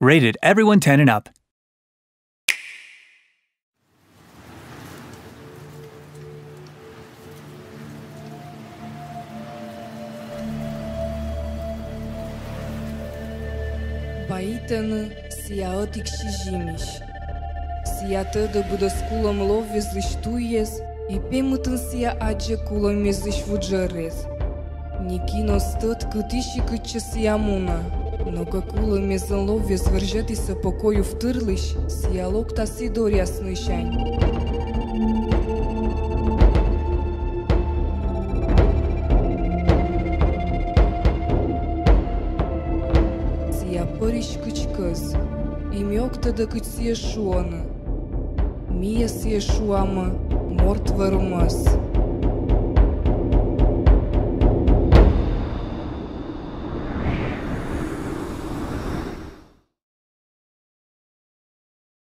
Rated everyone 10 and up. Baita-ne si aotic și jimiș. Si ată de budăsculăm lovi zâștuies, e pe mătânsia age culă mi zâșvugărez. Nikino stăt cât. Много кула мезонлов'я звержатися покою втирлищ, сіялок та сідор ясний шань. Сія поріч кичкыз, імьок та декить сіє шуани. Мія сіє шуами, мортвермас.